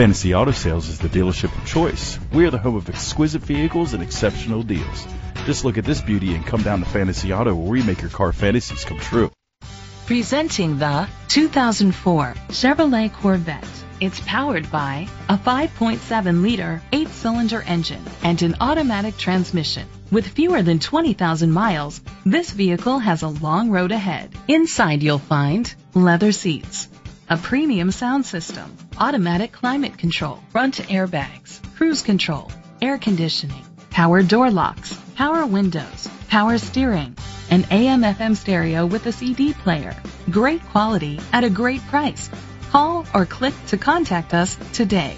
Fantasy Auto Sales is the dealership of choice. We are the home of exquisite vehicles and exceptional deals. Just look at this beauty and come down to Fantasy Auto where we make your car fantasies come true. Presenting the 2004 Chevrolet Corvette. It's powered by a 5.7-liter, eight-cylinder engine and an automatic transmission. With fewer than 20,000 miles, this vehicle has a long road ahead. Inside you'll find leather seats, a premium sound system, automatic climate control, front airbags, cruise control, air conditioning, power door locks, power windows, power steering, an AM FM stereo with a CD player. Great quality at a great price. Call or click to contact us today.